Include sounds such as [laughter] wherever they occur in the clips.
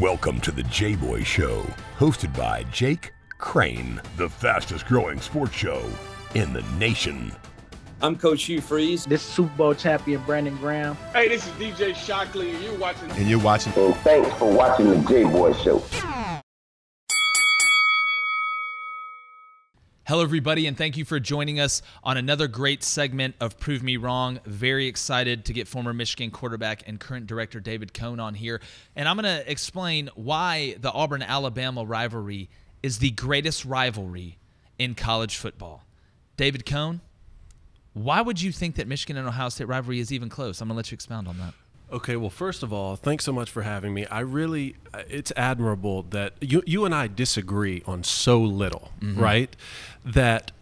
Welcome to the J Boy Show, hosted by Jake Crain, the fastest growing sports show in the nation. I'm Coach Hugh Freeze. This is Super Bowl champion Brandon Graham. Hey, this is DJ Shockley, and you're watching. And you're watching. And thanks for watching the J Boy Show. Hello, everybody, and thank you for joining us on another great segment of Prove Me Wrong. Very excited to get former Michigan quarterback and current director David Cone on here. And I'm going to explain why the Auburn Alabama rivalry is the greatest rivalry in college football. David Cone, why would you think that Michigan and Ohio State rivalry is even close? I'm going to let you expound on that. Okay, well, first of all, thanks so much for having me. I really, it's admirable that you, you and I disagree on so little, mm-hmm. right? That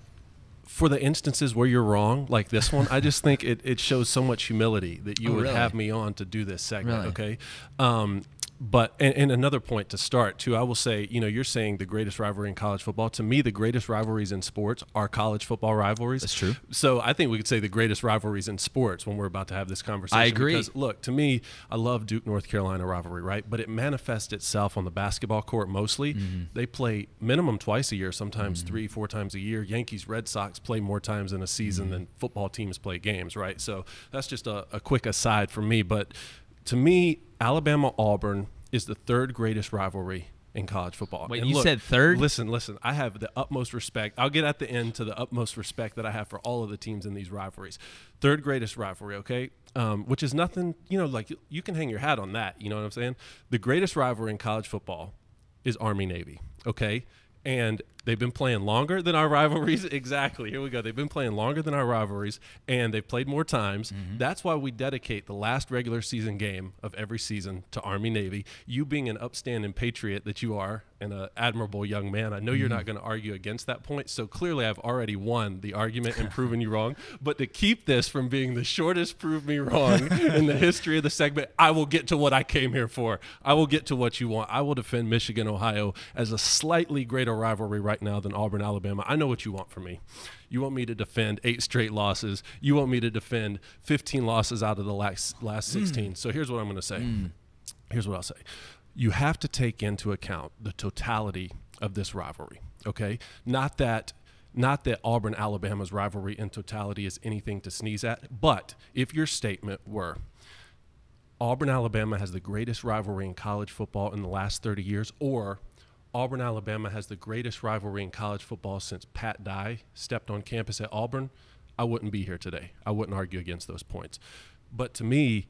for the instances where you're wrong, like this one, I just think it, it shows so much humility that you oh, would really? have me on to do this segment, really? okay? Um, but and, and, another point to start too i will say you know you're saying the greatest rivalry in college football. To me the greatest rivalries in sports are college football rivalries. That's true. So i think we could say the greatest rivalries in sports when we're about to have this conversation. I agree. Because look to me i love duke north carolina rivalry right? But it manifests itself on the basketball court mostly. Mm-hmm. they play minimum twice a year sometimes mm-hmm. three four times a year. Yankees red sox play more times in a season mm-hmm. than football teams play games right? So that's just a, a quick aside for me. But to me, Alabama Auburn is the third greatest rivalry in college football. Wait, and you look, said third? Listen, listen. I have the utmost respect. I'll get at the end to the utmost respect that I have for all of the teams in these rivalries. Third greatest rivalry, okay? Um, which is nothing, you know, like you can hang your hat on that. You know what I'm saying? The greatest rivalry in college football is Army Navy, okay? And They've been playing longer than our [laughs] rivalries. exactly. Here we go. They've been playing longer than our rivalries, and they've played more times. Mm-hmm. That's why we dedicate the last regular season game of every season to Army Navy. You being an upstanding patriot that you are, and an admirable young man, I know mm-hmm. you're not going to argue against that point. So clearly, I've already won the argument and proven you wrong. [laughs] But to keep this from being the shortest "prove me wrong" [laughs] in the history of the segment, I will get to what I came here for. I will get to what you want. I will defend Michigan, Ohio as a slightly greater rivalry right right now than Auburn, Alabama. I know what you want from me. You want me to defend eight straight losses. You want me to defend 15 losses out of the last, last hmm. 16. Mm. So here's what I'm going to say. Mm. Here's what I'll say. You have to take into account the totality of this rivalry, okay? Not that not that Auburn Alabama's rivalry in totality is anything to sneeze at, but if your statement were Auburn Alabama has the greatest rivalry in college football in the last 30 years or Auburn, Alabama has the greatest rivalry in college football since Pat Dye stepped on campus at Auburn, I wouldn't be here today. I wouldn't argue against those points. But to me,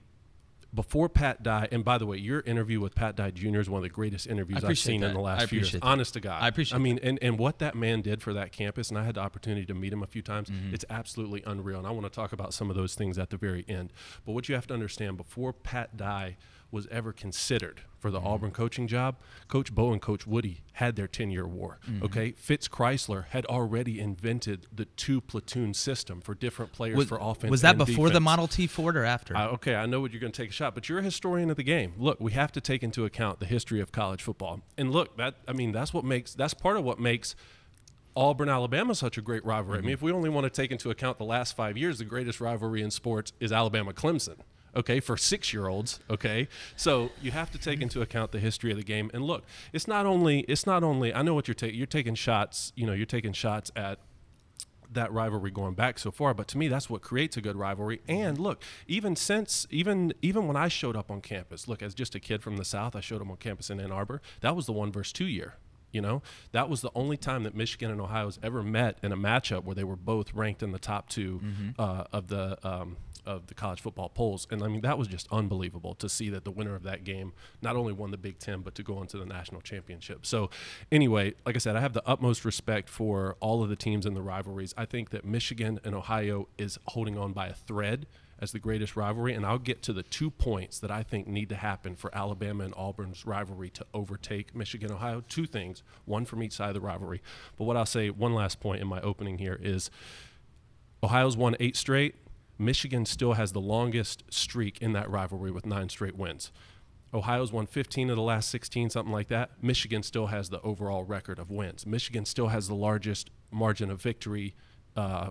before Pat Dye, and by the way, your interview with Pat Dye Jr. is one of the greatest interviews I've seen that. in the last few years. That. Honest to God. I appreciate I mean, and, and what that man did for that campus, and I had the opportunity to meet him a few times, mm-hmm. it's absolutely unreal. And I want to talk about some of those things at the very end. But what you have to understand, before Pat Dye – was ever considered for the mm-hmm. Auburn coaching job, Coach Bo and Coach Woody had their 10 year war. Mm-hmm. Okay. Fritz Crisler had already invented the two platoon system for different players was, for offense. Was that before defense. the Model T Ford or after? Uh, okay. I know what you're going to take a shot, but you're a historian of the game. Look, we have to take into account the history of college football. And look, that, I mean, that's what makes, that's part of what makes. Auburn, Alabama, such a great rivalry. Mm-hmm. I mean, if we only want to take into account the last five years, the greatest rivalry in sports is Alabama Clemson okay, for six year olds, okay? So you have to take into account the history of the game. And look, it's not only, it's not only, I know what you're taking, you're taking shots, you know, you're taking shots at that rivalry going back so far but to me that's what creates a good rivalry and look even since even even when i showed up on campus look as just a kid from the south i showed up on campus in ann arbor that was the one versus two year you know that was the only time that michigan and ohio has ever met in a matchup where they were both ranked in the top 2 mm-hmm. uh, of the um, of the college football polls. And I mean, that was just unbelievable to see that the winner of that game not only won the Big Ten, but to go on to the national championship. So, anyway, like I said, I have the utmost respect for all of the teams and the rivalries. I think that Michigan and Ohio is holding on by a thread as the greatest rivalry. And I'll get to the two points that I think need to happen for Alabama and Auburn's rivalry to overtake Michigan, Ohio. Two things, one from each side of the rivalry. But what I'll say, one last point in my opening here is Ohio's won eight straight. Michigan still has the longest streak in that rivalry with nine straight wins. Ohio's won 15 of the last 16, something like that. Michigan still has the overall record of wins. Michigan still has the largest margin of victory uh,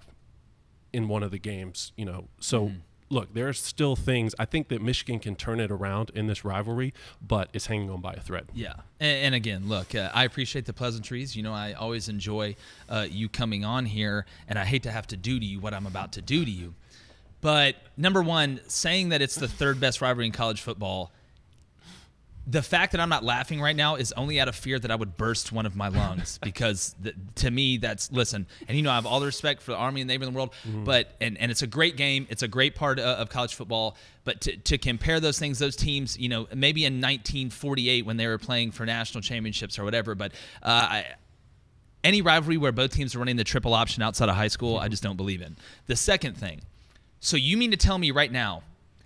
in one of the games. You know, so mm. Look, there's still things. I think that Michigan can turn it around in this rivalry, but it's hanging on by a thread. Yeah, and, and again, look, uh, I appreciate the pleasantries. You know, I always enjoy uh, you coming on here, and I hate to have to do to you what I'm about to do to you. But number one, saying that it's the third best rivalry in college football the fact that I'm not laughing right now is only out of fear that I would burst one of my lungs [laughs] because the, to me that's listen and you know I have all the respect for the Army and Navy in the world Mm-hmm. but and, and it's a great game. It's a great part of, of college football. But to, to compare those things those teams you know maybe in 1948 when they were playing for national championships or whatever but uh, I, any rivalry where both teams are running the triple option outside of high school I just don't believe in. The second thing so you mean to tell me right now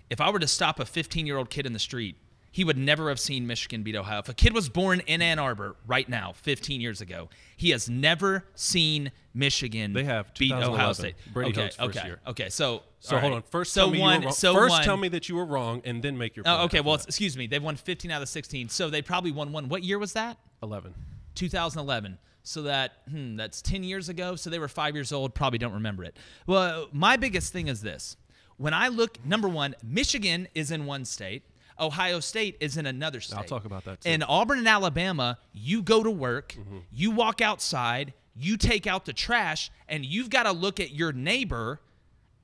if I were to stop a 15 year old kid in the street he would never have seen Michigan beat Ohio. If a kid was born in Ann Arbor right now, 15 years ago, he has never seen Michigan They have, beat Ohio State. Brady okay, first okay, year. okay. So, So all hold on. First, so tell me one, you were wrong. So First, one, tell me that you were wrong, and then make your. Oh, point okay. Well, that. excuse me. They've won 15 out of 16, so they probably won one. What year was that? eleven. 2011. So that hmm, that's 10 years ago. So they were five years old. Probably don't remember it. Well, my biggest thing is this: when I look, number one, Michigan is in one state. Ohio State is in another state. I'll talk about that, too. In Auburn and Alabama, you go to work, Mm-hmm. you walk outside, you take out the trash, and you've got to look at your neighbor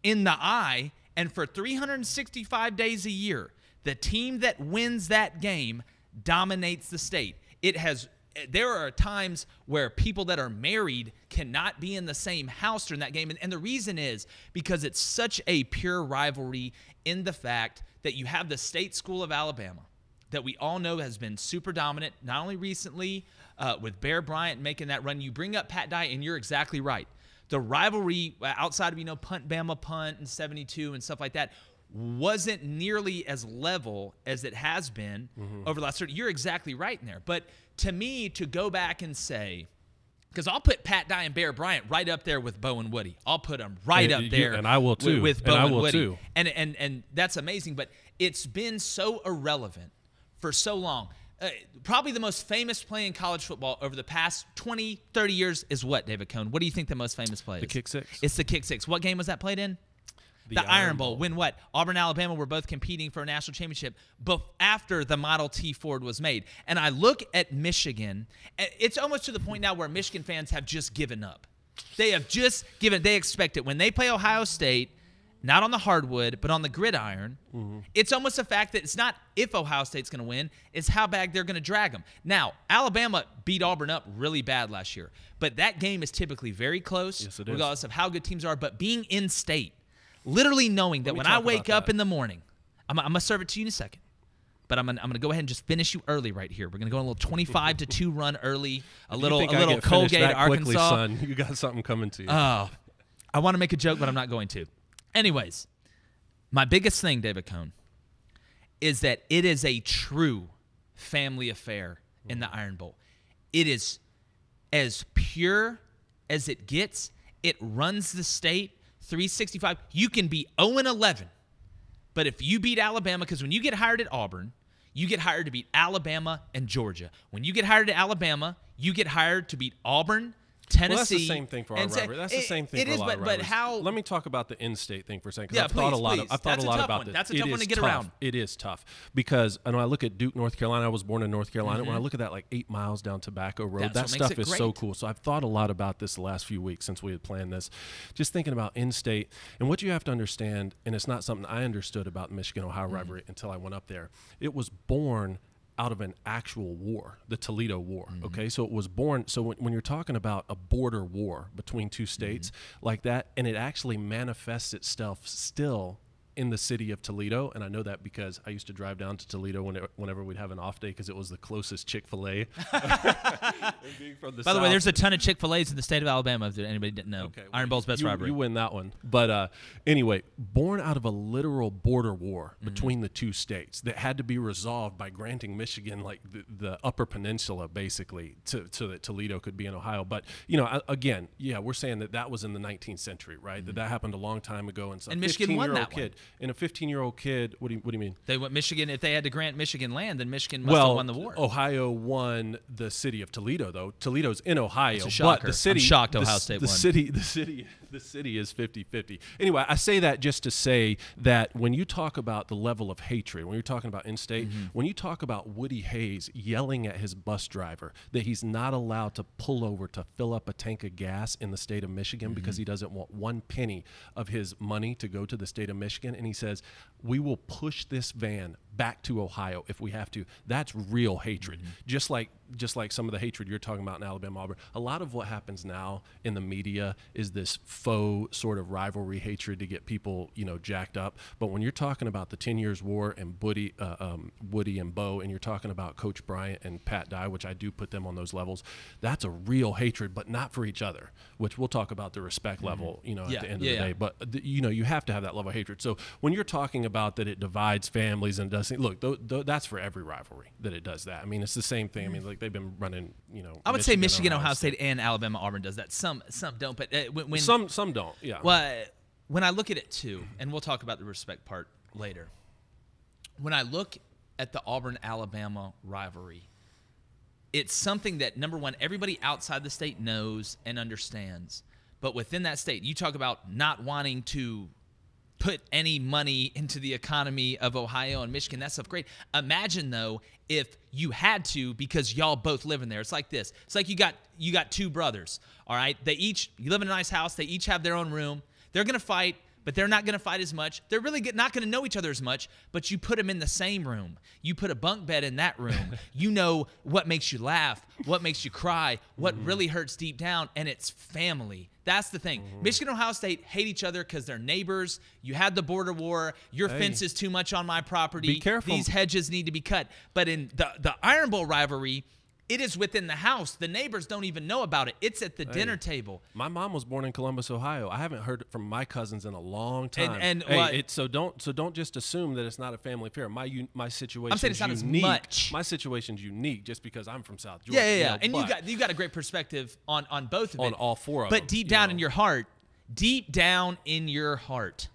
in the eye. And for 365 days a year, the team that wins that game dominates the state. It has. There are times where people that are married cannot be in the same house during that game. And, and the reason is because it's such a pure rivalry in the fact that you have the state school of Alabama that we all know has been super dominant, not only recently uh, with Bear Bryant making that run. You bring up Pat Dye, and you're exactly right. The rivalry uh, outside of you know punt Bama punt and 72 and stuff like that wasn't nearly as level as it has been over the last 30. You're exactly right in there. But to me, to go back and say, because I'll put Pat Dye and Bear Bryant right up there with Bo and Woody. I'll put them right And up you- there, and I will too. With, And Bo I and will Woody, too. and and and that's amazing. But it's been so irrelevant for so long. Uh, probably the most famous play in college football over the past 20, 30 years is what, David Cone? What do you think the most famous play is? The kick six. It's the kick six. What game was that played in? The, The Iron Iron Bowl. Bowl. When what? Auburn, Alabama were both competing for a national championship bef- after the Model T Ford was made. And I look at Michigan, and it's almost to the point now where Michigan fans have just given up. They have just given. They expect it when they play Ohio State, not on the hardwood, but on the gridiron. Mm-hmm. It's almost a fact that it's not if Ohio State's going to win; it's how bad they're going to drag them. Now, Alabama beat Auburn up really bad last year, but that game is typically very close, Yes, it is. regardless of how good teams are. But being in state, literally knowing that when I wake up in the morning, I'm, I'm gonna serve it to you in a second. But I'm gonna, I'm gonna go ahead and just finish you early right here. We're gonna go on a little 25 to two run early, [laughs] a little a little Colgate that quickly, Arkansas. son? [laughs] You got something coming to you. Oh, I want to make a joke, but I'm not going to. Anyways, my biggest thing, David Cone, is that it is a true family affair in the Iron Bowl. It is as pure as it gets. It runs the state 365. You can be 0 and 11, but if you beat Alabama, because when you get hired at Auburn, you get hired to beat Alabama and Georgia. When you get hired at Alabama, you get hired to beat Auburn, Tennessee. Well, that's the same thing for our rivalry. That's the same thing It for is, a lot but, of but how? Let me talk about the in-state thing for a second. Yeah, I've thought a please, lot. please. Of, I've thought That's a lot about one. this. That's a It tough one to get tough. around. It is tough because and when I look at Duke, North Carolina, I was born in North Carolina. When I Mm-hmm. look at that, like eight miles down Tobacco Road, That's that stuff it is so cool. So I've thought a lot about this the last few weeks since we had planned this. Just thinking about in-state and what you have to understand, and it's not something I understood about Michigan Ohio Mm-hmm. rivalry until I went up there. It was born out of an actual war, the Toledo War. Mm-hmm. Okay, so it was born. So when, when you're talking about a border war between two states Mm-hmm. like that, and it actually manifests itself still in the city of Toledo, and I know that because I used to drive down to Toledo whenever, whenever we'd have an off day because it was the closest Chick Fil A. By the way, there's a ton of Chick Fil A's in the state of Alabama. If anybody didn't know, Okay, well, Iron Bowl's best you, rivalry. You win that one. But uh, anyway, born out of a literal border war Mm-hmm. between the two states that had to be resolved by granting Michigan like the, the Upper Peninsula basically to, so that Toledo could be in Ohio. But you know, again, yeah, we're saying that that was in the 19th century, right? That that happened a long time ago, and some Mm-hmm. And Michigan won 15-year-old that one. And a 15 year old kid. What do you What do you mean? They went Michigan. If they had to grant Michigan land, then Michigan must well, have won the war. Ohio won the city of Toledo, though. Toledo's in Ohio, It's a but the city. I'm shocked Ohio s- State the won. city, [laughs] the city, the city is 50-50. Anyway, I say that just to say that when you talk about the level of hatred, when you're talking about in-state, Mm-hmm. when you talk about Woody Hayes yelling at his bus driver that he's not allowed to pull over to fill up a tank of gas in the state of Michigan Mm-hmm. because he doesn't want one penny of his money to go to the state of Michigan, and he says, "We will push this van back to Ohio if we have to." That's real hatred. Mm-hmm. Just like just like some of the hatred you're talking about in Alabama Auburn. A lot of what happens now in the media is this faux sort of rivalry hatred to get people, you know, jacked up. But when you're talking about the 10 years war and Woody, uh, um, Woody and Bo, and you're talking about Coach Bryant and Pat Dye, which I do put them on those levels, that's a real hatred, but not for each other. Which we'll talk about the respect level, you know, Yeah, at the end yeah, of the yeah. day. But you know, you have to have that level of hatred. So when you're talking about that, it divides families and doesn't look. Th- th- that's for every rivalry that it does that. I mean, it's the same thing. I mean, like they've been running, you know. I would say Michigan, Ohio State, and Alabama Auburn does that. Some some don't, but uh, when, when Some some don't. Yeah. Well, when I look at it too, and we'll talk about the respect part later. When I look at the Auburn Alabama rivalry, it's something that number one, everybody outside the state knows and understands. But within that state, you talk about not wanting to put any money into the economy of Ohio and Michigan. That stuff great. Imagine though if you had to because y'all both live in there. It's like this. It's like you got you got two brothers. All right. They each you live in a nice house. They each have their own room. They're gonna fight. But they're not going to fight as much. They're really not going to know each other as much. But you put them in the same room. You put a bunk bed in that room. [laughs] you know what makes you laugh, what makes you cry, what mm-hmm. really hurts deep down, and it's family. That's the thing. Mm-hmm. Michigan and Ohio State hate each other because they're neighbors. You had the border war. Your fence is too much on my property. Be careful. These hedges need to be cut. But in the the Iron Bowl rivalry, it is within the house. The neighbors don't even know about it. It's at the dinner table. My mom was born in Columbus, Ohio. I haven't heard from my cousins in a long time. and hey, what- it, so don't so don't just assume that it's not a family affair. My my situation. saying it's not as unique. much. My situation's unique just because I'm from South Georgia. Yeah, yeah, you know, and you got you got a great perspective on on both of On it. all four of but them, But deep down know. in your heart, deep down in your heart,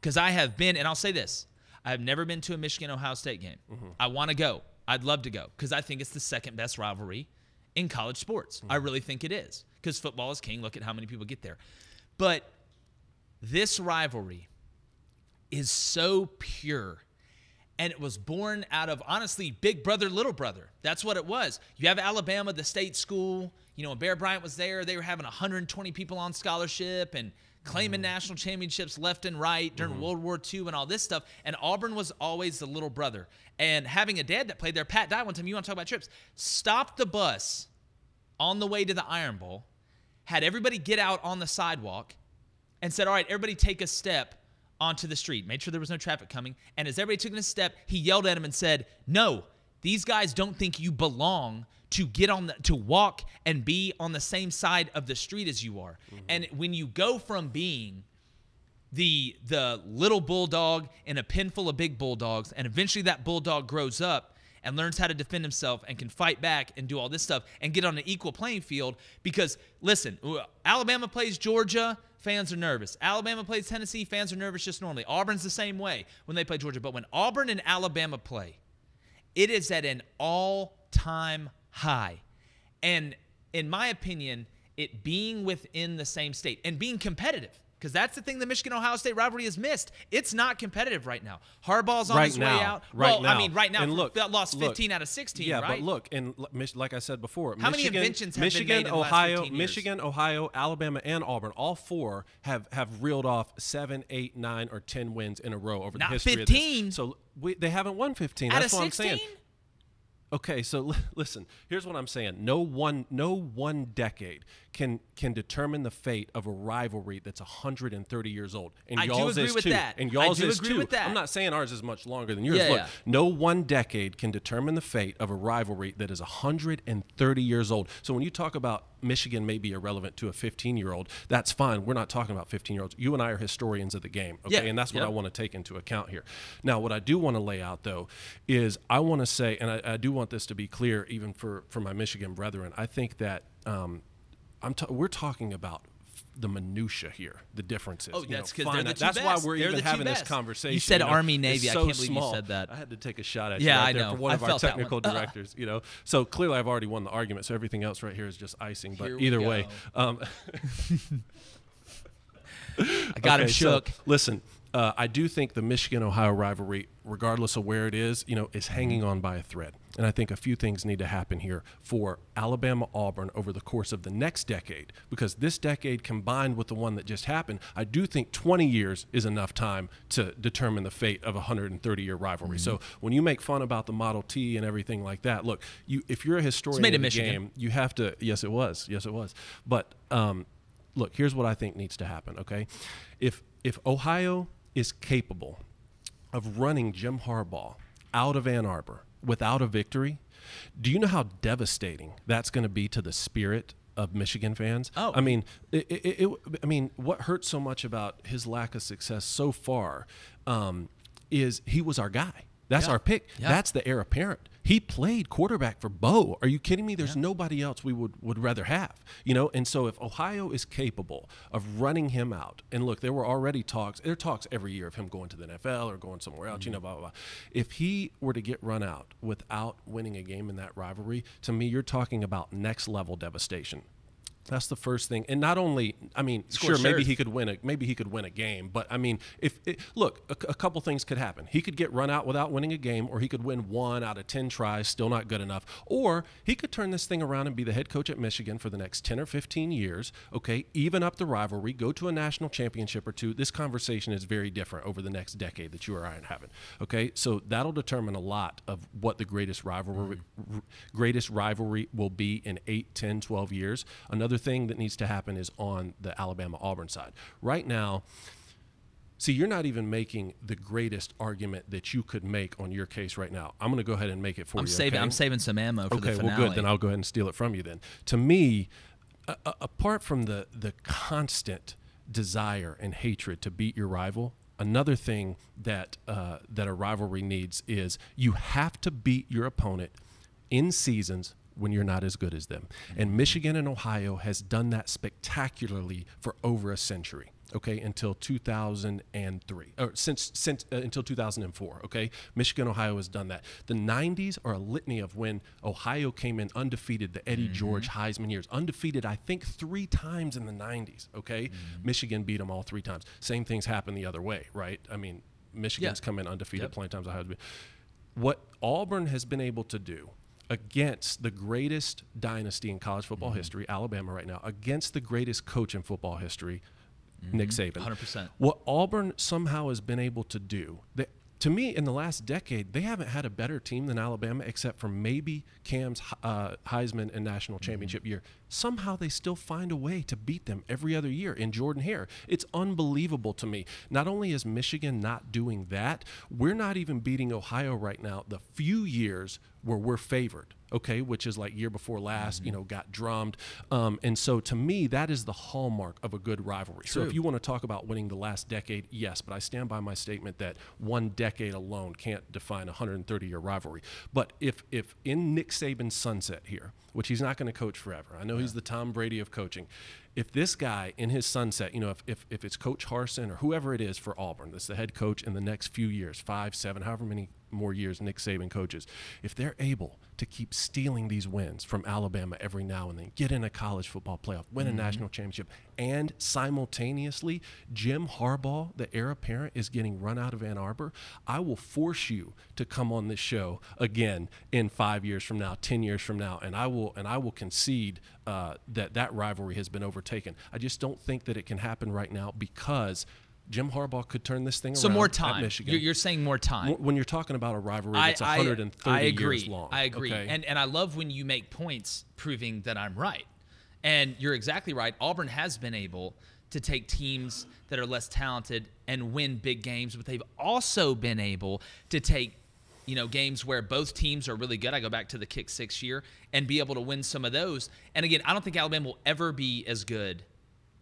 because I have been, and I'll say this: I have never been to a Michigan Ohio State game. Mm-hmm. I want to go. I'd love to go because I think it's the second best rivalry in college sports. I Mm-hmm. really think it is because football is king. Look at how many people get there. But this rivalry is so pure and it was born out of honestly big brother little brother that's what it was you have alabama the state school you know when bear bryant was there they were having 120 people on scholarship and claiming mm. national championships left and right during mm-hmm. world war ii and all this stuff. And auburn was always the little brother. And having a dad that played there pat dye one time you want to talk about trips? Stopped the bus on the way to the iron bowl had everybody get out on the sidewalk and said, All right, everybody take a step onto the street. Made sure there was no traffic coming. And as everybody took a step, he yelled at him and said, No, these guys don't think you belong to get on the to walk and be on the same side of the street as you are. Mm-hmm. And when you go from being the the little bulldog in a pen full of big bulldogs, and eventually that bulldog grows up and learns how to defend himself and can fight back and do all this stuff and get on an equal playing field. Because listen, Alabama plays Georgia, fans are nervous. Alabama plays Tennessee, fans are nervous just normally. Auburn's the same way when they play Georgia. But when Auburn and Alabama play, it is at an all-time high. And in my opinion, it being within the same state and being competitive. Because that's the thing the Michigan Ohio State rivalry has missed. It's not competitive right now. Harbaugh's on right his now, way out. Right well, now. I mean, right now, and look, that lost look, 15 out of 16, Yeah, right? but look, and like I said before, How many Michigan, inventions have been Michigan, made in the last Ohio, 15 years? Michigan, Ohio, Alabama, and Auburn, all four have have reeled off seven, eight, nine, or ten wins in a row over Not the history 15. of this. So we, they haven't won fifteen. out That's of what 16? I'm saying. Okay, so li- [laughs] listen. Here's what I'm saying. No one, no one decade can can determine the fate of a rivalry that's 130 years old. And I y'all's agree is with too. that. And y'all's do is agree too. with that. I'm not saying ours is much longer than yours. Yeah, Look, yeah. no one decade can determine the fate of a rivalry that is 130 years old. So when you talk about Michigan may be irrelevant to a 15 year old, that's fine. We're not talking about 15 year olds. You and I are historians of the game, okay? Yeah, And that's what. I want to take into account here. Now, what I do want to lay out though is I want to say, and I, I do want this to be clear, even for for my Michigan brethren. I think that um, I'm ta- we're talking about the minutia here, the differences. Oh, you because they're the two That's why we're They're even the two having this conversation. You said know? Army, It's Navy. I can't believe you said that. I had to take a shot at Yeah, you right I there for one I of our technical one. directors. You know, so clearly I've already won the argument. So everything else right here is just icing. But Here we either way, um, [laughs] I got him Okay, so, shook. listen, uh, I do think the Michigan Ohio rivalry, regardless of where it is, you know, is hanging on by a thread. And I think a few things need to happen here for Alabama Auburn over the course of the next decade, because this decade combined with the one that just happened, I do think 20 years is enough time to determine the fate of a 130 year rivalry. So when you make fun about the Model T and everything like that, look, you if you're a historian made in the game, you have to. Yes, it was. Yes, it was. But um, look, here's what I think needs to happen. Okay, if if Ohio is capable of running Jim Harbaugh out of Ann Arbor without a victory, do you know how devastating that's going to be to the spirit of Michigan fans? Oh. I mean, it, it, it, I mean, what hurts so much about his lack of success so far um, is he was our guy. That's Yeah. our pick. Yeah. That's the heir apparent. He played quarterback for Bo. Are you kidding me? There's nobody else we would, would rather have. You know, and so if Ohio is capable of running him out, and look, there were already talks, there are talks every year of him going to the NFL or going somewhere else, you know, mm-hmm. blah, blah, blah. If he were to get run out without winning a game in that rivalry, to me, you're talking about next level devastation. That's the first thing, and not only, I mean, sure, maybe he could win a maybe he could win a game, but I mean, if it, look, a, a couple things could happen. He could get run out without winning a game, or he could win one out of ten tries, still not good enough, or he could turn this thing around and be the head coach at Michigan for the next ten or fifteen years. Okay, even up the rivalry, go to a national championship or two. This conversation is very different over the next decade that you or I are having. Okay, so that'll determine a lot of what the greatest rivalry r- greatest rivalry will be in 8, 10, 12 years. Another thing that needs to happen is on the Alabama Auburn side. Right now, see, you're not even making the greatest argument that you could make on your case right now. I'm going to go ahead and make it for I'm you. saving. okay? I'm saving some ammo for okay, the finale. Okay, well, good. Then I'll go ahead and steal it from you. Then, to me, a- a- apart from the the constant desire and hatred to beat your rival, another thing that uh, that a rivalry needs is you have to beat your opponent in seasons when you're not as good as them. Mm-hmm. And Michigan and Ohio has done that spectacularly for over a century. Okay, until 2003, or since since uh, until 2004. Okay, Michigan, Ohio has done that. The 90s are a litany of when Ohio came in undefeated, the Eddie mm-hmm. George Heisman years, undefeated. I think three times in the 90s. Okay, mm-hmm. Michigan beat them all three times. Same things happen the other way, right? I mean, Michigan's Yeah. come in undefeated Yep. plenty of times. Ohio's been what Auburn has been able to do against the greatest dynasty in college football Mm-hmm. history, Alabama right now, against the greatest coach in football history, Nick Saban. 100%. What Auburn somehow has been able to do, that, to me, in the last decade, they haven't had a better team than Alabama, except for maybe Cam's uh, Heisman and national championship year. Somehow they still find a way to beat them every other year in Jordan Hare. It's unbelievable to me. Not only is Michigan not doing that, we're not even beating Ohio right now. The few years where we're favored, okay, which is like year before last, you know, got drummed. Um, and so to me, that is the hallmark of a good rivalry. So if you want to talk about winning the last decade, yes, but I stand by my statement that one decade alone can't define a 130 year rivalry. But if if in Nick Saban's sunset here, which he's not going to coach forever, I know he's the Tom Brady of coaching. If this guy in his sunset, you know, if, if, if it's Coach Harsin or whoever it is for Auburn, that's the head coach in the next few years, five, seven, however many more years Nick Saban coaches, if they're able to keep stealing these wins from Alabama every now and then, get in a college football playoff, win a national championship, and simultaneously Jim Harbaugh, the heir apparent, is getting run out of Ann Arbor, I will force you to come on this show again in five years from now, ten years from now, and I will and I will concede uh, that that rivalry has been overtaken. I just don't think that it can happen right now because. Jim Harbaugh could turn this thing so around more at time. Michigan. You're, you're saying more time. When you're talking about a rivalry that's I- 130 I agree. years long. I agree. okay? And and I love when you make points proving that I'm right. And you're exactly right. Auburn has been able to take teams that are less talented and win big games, but they've also been able to take you know games where both teams are really good. I go back to the kick 6 year and be able to win some of those. And again, I don't think Alabama will ever be as good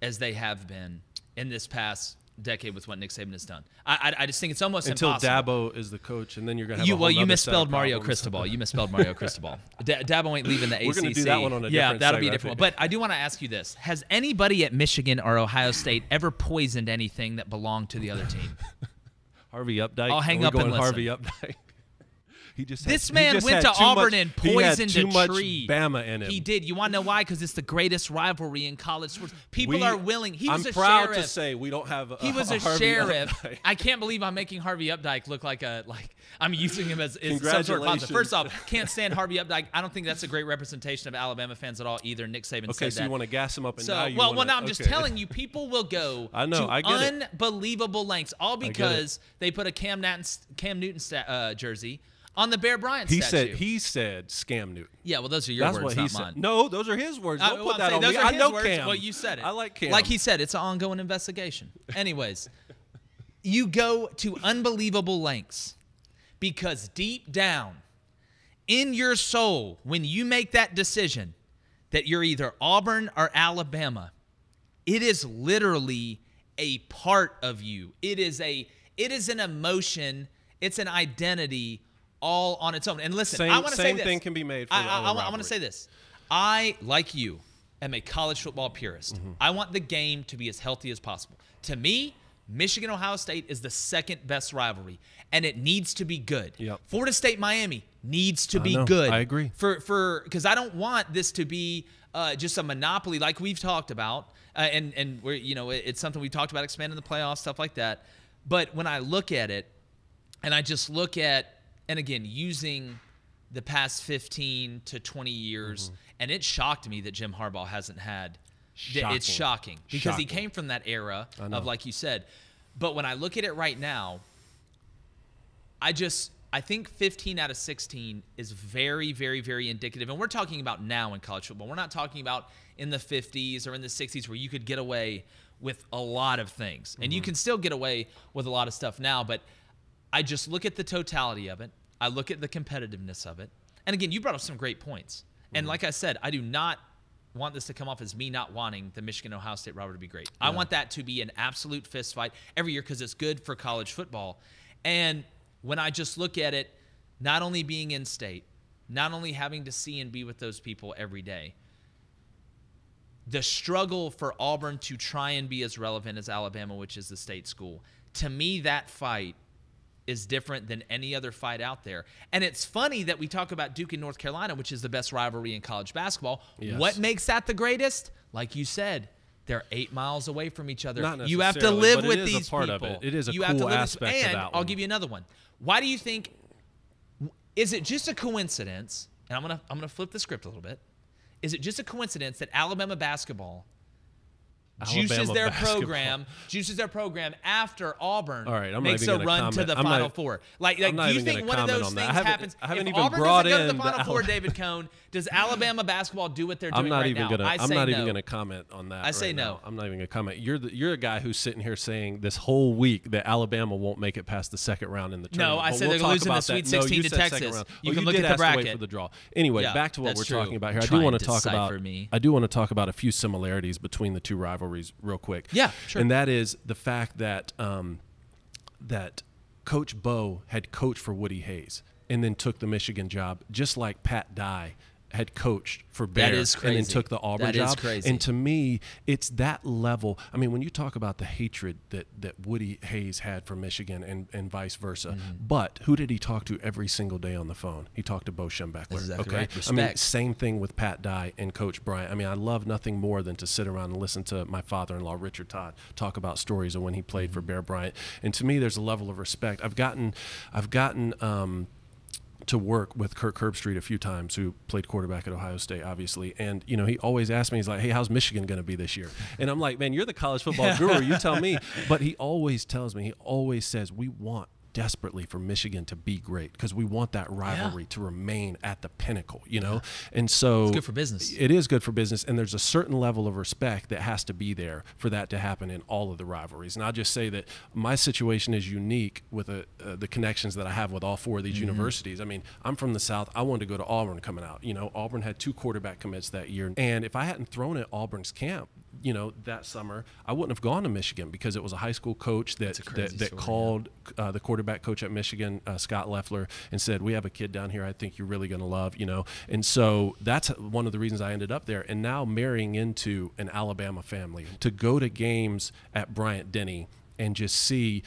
as they have been in this past decade with what Nick Saban has done. I, I, I just think it's almost Until impossible. Dabo is the coach, and then you're gonna have You a well, you nother set of [laughs] misspelled Mario. Cristobal. You misspelled Mario Cristobal. D- Dabo ain't leaving the ACC. We're gonna do that one on a yeah, different that'll be a different one. But I do want to ask you this: Has anybody at Michigan or Ohio State ever poisoned anything that belonged to the other team? [laughs] Harvey Updike. I'll hang up and going Harvey listen. Updike. He just This man just went to Auburn much, and he had poisoned too a much tree. Bama in him. He did. You want to know why? Because it's the greatest rivalry in college sports. People We- are willing. He was I'm a proud sheriff. to say we don't have. A, he was [laughs] a, Harvey sheriff. Updike. I can't believe I'm making Harvey Updike look like a like I'm using him as, as some sort of positive. First off, can't stand Harvey Updike. I don't think that's a great representation of Alabama fans at all either. Nick Saban Okay, said so that. you want to gas him up, and So now you well, wanna, well, now I'm just telling you, people will go [laughs] I know, to I get it. unbelievable lengths, all because they put a Cam Newton, Cam Newton sta- uh, jersey on the Bear Bryant He statue. said he said scam Newton. yeah, well, those are your That's words, what he not said. mine. No, those are his words. Don't well, put that saying on those me. are I know words. Cam. Well, you said it. I like Cam. Like he said, it's an ongoing investigation. Anyways, you go to unbelievable lengths because deep down in your soul, when you make that decision that you're either Auburn or Alabama, it is literally a part of you. It is a it is an emotion. It's an identity all on its own. And listen, Same- I want to say same thing can be made for I, I, I, want to say this. I, like you, am a college football purist. Mm-hmm. I want the game to be as healthy as possible. To me, Michigan Ohio State is the second best rivalry, and it needs to be good. Yep. Florida State Miami needs to be know. good. I agree. For for because I don't want this to be uh, just a monopoly like we've talked about, uh, and and we're you know it- it's something we talked about expanding the playoffs stuff like that. But when I look at it, and I just look at and again using the past 15 to 20 years Mm-hmm. and it shocked me that Jim Harbaugh hasn't had Shocking. it's shocking because he came from that era of like you said but when I look at it right now I just I think 15 out of 16 is very very very indicative and we're talking about now in college football we're not talking about in the 50s or in the 60s where you could get away with a lot of things and you can still get away with a lot of stuff now but I just look at the totality of it. I look at the competitiveness of it. And again you brought up some great points. And mm-hmm. like I said I do not want this to come off as me not wanting the Michigan Ohio State rivalry to be great. I want that to be an absolute fist fight every year because it's good for college football. And when I just look at it, not only being in state, not only having to see and be with those people every day, the struggle for Auburn to try and be as relevant as Alabama, which is the state school, to me, that fight is different than any other fight out there. And it's funny that we talk about Duke and North Carolina, which is the best rivalry in college basketball. Yes. What makes that the greatest? Like you said, they're eight miles away from each other. Not you have to live with is a these part of people. it. It is a you have to cool live aspect to and I'll give you another one. Why do you think? Is it just a coincidence? And I'm gonna I'm gonna flip the script a little bit. Is it just a coincidence that Alabama basketball juices Alabama their basketball. program, juices their program after Auburn All right, I'm not makes a run to the I'm not- Final Four. Like, like do you think one of those on things happens? I haven't if even Auburn brought doesn't go to in the the Final Four, Ala- David Cone, does Alabama basketball do what they're doing I'm not right even now? gonna. I I'm not no. even gonna comment on that. I say right no. now. I'm not even gonna comment. You're the, you're a guy who's sitting here saying this whole week that Alabama won't make it past the second round in the tournament. No. I said we'll they're losing the Sweet 16 you to Texas. You Oh, can look at the to bracket. for the draw. Anyway, back to what we're talking about here. I do want to talk about. I do want to talk about a few similarities between the two real quick. Yeah, sure. And that is the fact that um, that Coach Bo had coached for Woody Hayes and then took the Michigan job, just like Pat Dye had coached for Bear and then took the Auburn That job. crazy. And to me, it's that level. I mean, when you talk about the hatred that, that Woody Hayes had for Michigan and, and vice versa, Mm-hmm. but who did he talk to every single day on the phone? He talked to Bo Schembechler. Exactly okay, right. I mean, same thing with Pat Dye and Coach Bryant. I mean, I love nothing more than to sit around and listen to my father-in-law Richard Todd talk about stories of when he played for Bear Bryant. And to me, there's a level of respect. I've gotten, I've gotten. Um, to work with Kirk Herbstreit a few times, who played quarterback at Ohio State, obviously. And, you know, he always asks me, he's like, hey, how's Michigan going to be this year? And I'm like, man, you're the college football [laughs] guru. You tell me. But he always tells me, he always says, we want desperately for Michigan to be great because we want that rivalry to remain at the pinnacle, you know? And so It's good for business. It is good for business. And there's a certain level of respect that has to be there for that to happen in all of the rivalries. And I'll just say that my situation is unique with uh uh, the connections that I have with all four of these Mm-hmm. universities. I mean, I'm from the South. I wanted to go to Auburn coming out. You know, Auburn had two quarterback commits that year. And if I hadn't thrown at Auburn's camp, you know, that summer, I wouldn't have gone to Michigan because it was a high school coach that that, that story, called uh, the quarterback coach at Michigan, uh, Scott Loeffler, and said, "We have a kid down here. I think you're really going to love." You know, and so that's one of the reasons I ended up there. And now marrying into an Alabama family to go to games at Bryant Denny and just see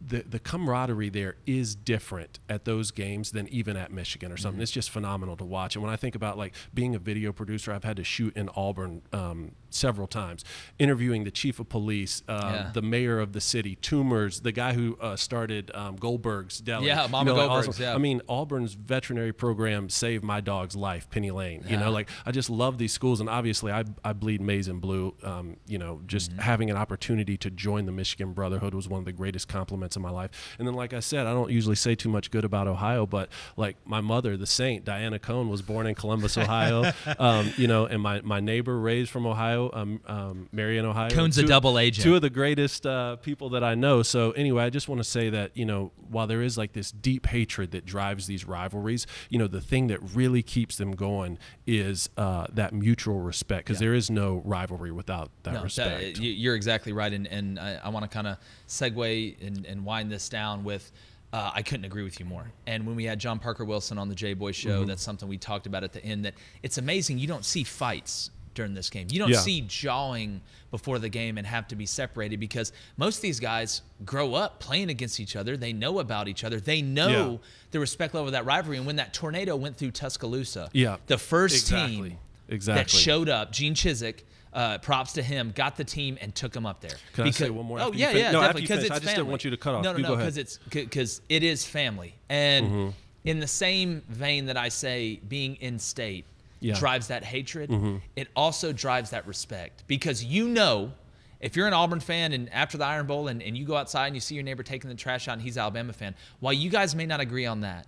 the the camaraderie there is different at those games than even at Michigan or something. Mm-hmm. It's just phenomenal to watch. And when I think about like being a video producer, I've had to shoot in Auburn um, several times, interviewing the chief of police, um, Yeah. the mayor of the city, Tumors, the guy who uh, started um, Goldberg's Deli. Yeah, You Mama know, like, Goldberg's, yeah. I mean, Auburn's veterinary program saved my dog's life, Penny Lane. Yeah. You know, like I just love these schools, and obviously I, I bleed maize and blue. Um, you know, just Mm-hmm. having an opportunity to join the Michigan Brotherhood was one of the greatest compliments of my life. And then, like I said, I don't usually say too much good about Ohio, but like my mother, the saint Diana Cone, was born in Columbus, Ohio. [laughs] um, you know, and my my neighbor raised from Ohio, um, um, Marion, Ohio. Cone's a double agent. Two of the greatest uh, people that I know. So anyway, I just want to say that you know while there is like this deep hatred that drives these rivalries, you know the thing that really keeps them going is uh, that mutual respect because there is no rivalry without that No, respect. that- you- you're exactly right, and and I, I want to kind of segue and, and wind this down with. Uh, I couldn't agree with you more. And when we had John Parker Wilson on the J Boy show, Mm-hmm. that's something we talked about at the end. That it's amazing you don't see fights during this game. You don't Yeah. see jawing before the game and have to be separated because most of these guys grow up playing against each other. They know about each other. They know Yeah. the respect level of that rivalry. And when that tornado went through Tuscaloosa, Yeah, the first exactly. team that showed up, Gene Chizik, uh, props to him, got the team and took them up there. Can I say one more Oh yeah, yeah, No, definitely. Because it's I just didn't family. want you to cut off. No, no, You no, because it's because it is family, and Mm-hmm. in the same vein that I say, being in state Yeah. Drives that hatred. It also drives that respect because you know. If you're an Auburn fan and after the Iron Bowl and, and you go outside and you see your neighbor taking the trash out and he's an Alabama fan, while you guys may not agree on that,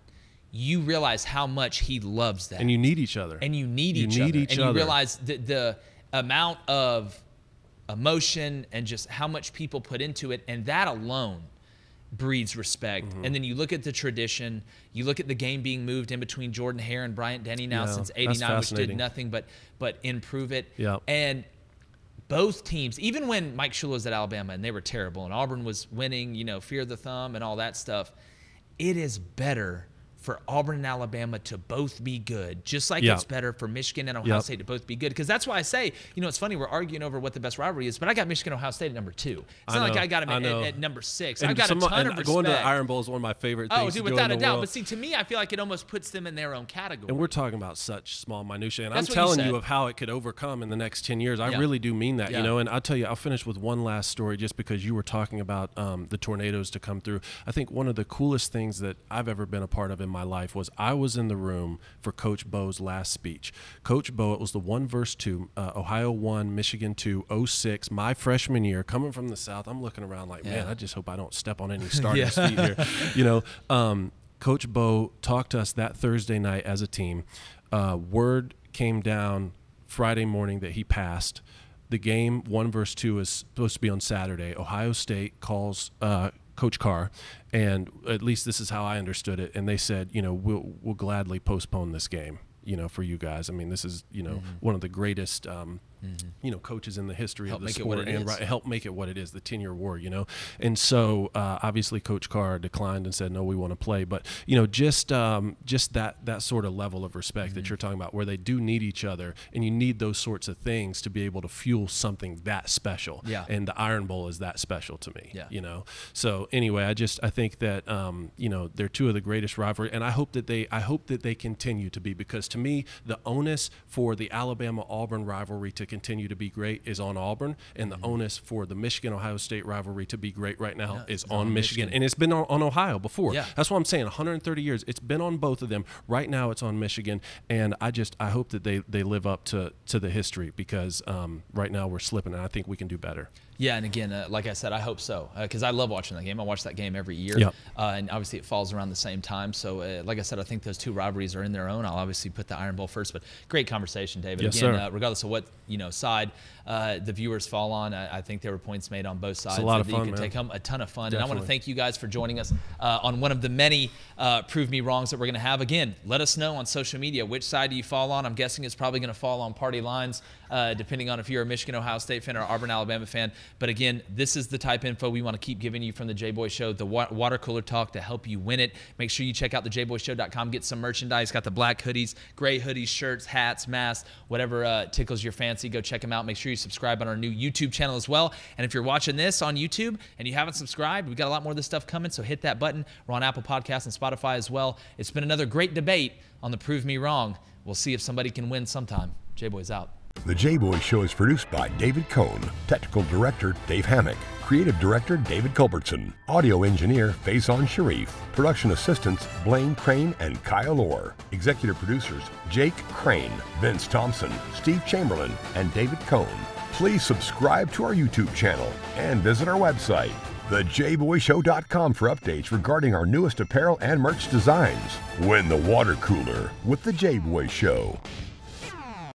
you realize how much he loves that and you need each other. and you need You each need other each and other. you realize the, the amount of emotion and just how much people put into it and that alone breeds respect Mm-hmm. and then you look at the tradition you look at the game being moved in between jordan hare and bryant denny now Yeah, since 89 which did nothing but but improve it Yeah. and both teams, even when Mike Shula was at Alabama and they were terrible and Auburn was winning, you know, fear the thumb and all that stuff, it is better for Auburn and Alabama to both be good, just like Yeah. it's better for Michigan and Ohio Yep. State to both be good. Because that's why I say, you know, it's funny we're arguing over what the best rivalry is, but I got Michigan and Ohio State at number two. It's I not like know, I got them at, at, at number six. And I've got some- a ton of respect. Going to the Iron Bowl is one of my favorite things. oh, to dude, without a doubt. world. But see, to me, I feel like it almost puts them in their own category. And we're talking about such small minutia, and That's I'm what you telling you, of how it could overcome in the next ten years. I Yeah. really do mean that, you know. And I'll tell you, I'll finish with one last story, just because you were talking about um, the tornadoes to come through. I think one of the coolest things that I've ever been a part of in my life was I was in the room for Coach Bo's last speech. Coach Bo, it was the one verse two, uh, Ohio one, Michigan two, 06, my freshman year, coming from the South. I'm looking around like, man, I just hope I don't step on any starters' feet here, [laughs] you know. Um, Coach Bo talked to us that Thursday night as a team. Uh, word came down Friday morning that he passed. The game, one verse two, is supposed to be on Saturday. Ohio State calls uh, Coach Carr, and at least this is how I understood it. And they said, you know, we'll we'll gladly postpone this game, you know, for you guys. I mean, this is you know one of the greatest. Um, You know, coaches in the history Mm-hmm. Help of the sport and right, help make it what it is, the 10 year war, you know? And so uh, obviously Coach Carr declined and said, no, we want to play. But, you know, just um, just that, that sort of level of respect Mm-hmm. that you're talking about where they do need each other and you need those sorts of things to be able to fuel something that special. Yeah. And the Iron Bowl is that special to me, Yeah. you know? So anyway, I just, I think that, um, you know, they're two of the greatest rivalry. And I hope that they, I hope that they continue to be because to me, the onus for the Alabama Auburn rivalry to continue to be great is on Auburn, and the onus for the Michigan Ohio State rivalry to be great right now is on, on Michigan. Michigan. and it's been on, on Ohio before. Yeah. That's what I'm saying. 130 years, it's been on both of them. Right now, it's on Michigan, and I just I hope that they they live up to to the history because um, right now we're slipping, and I think we can do better. Yeah, and again, uh, like I said, I hope so because uh, I love watching that game. I watch that game every year, Yep. uh, and obviously it falls around the same time. So, uh, like I said, I think those two rivalries are in their own. I'll obviously put the Iron Bowl first, but great conversation, David. Yes, again, sir. Uh, regardless of what you know side uh, the viewers fall on, I, I think there were points made on both sides a lot that of you fun, can man. take home. A ton of fun, and I want to thank you guys for joining us uh, on one of the many uh, prove me wrongs that we're going to have. Again, let us know on social media which side do you fall on. I'm guessing it's probably going to fall on party lines, uh, depending on if you're a Michigan, Ohio State fan or Auburn, Alabama fan. But again, this is the type info we want to keep giving you from the J Boy Show, the wa- water cooler talk to help you win it. Make sure you check out the jboyshow.com, get some merchandise. Got the black hoodies, gray hoodies, shirts, hats, masks, whatever uh, tickles your fancy. Go check them out. Make sure you subscribe on our new YouTube channel as well. And if you're watching this on YouTube and you haven't subscribed, we've got a lot more of this stuff coming. So hit that button. We're on Apple Podcasts and Spotify as well. It's been another great debate on the Prove Me Wrong. We'll see if somebody can win sometime. J Boy's out. The J Boy Show is produced by David Cone, Technical Director Dave Hammock, Creative Director David Culbertson, Audio Engineer Feyzan Shareef, Production Assistants Blaine Crain and Kyle Orr, Executive Producers Jake Crain, Vince Thompson, Steve Chamberlain, and David Cone. Please subscribe to our YouTube channel and visit our website, thejboyshow.com for updates regarding our newest apparel and merch designs. Win the water cooler with the J Boy Show.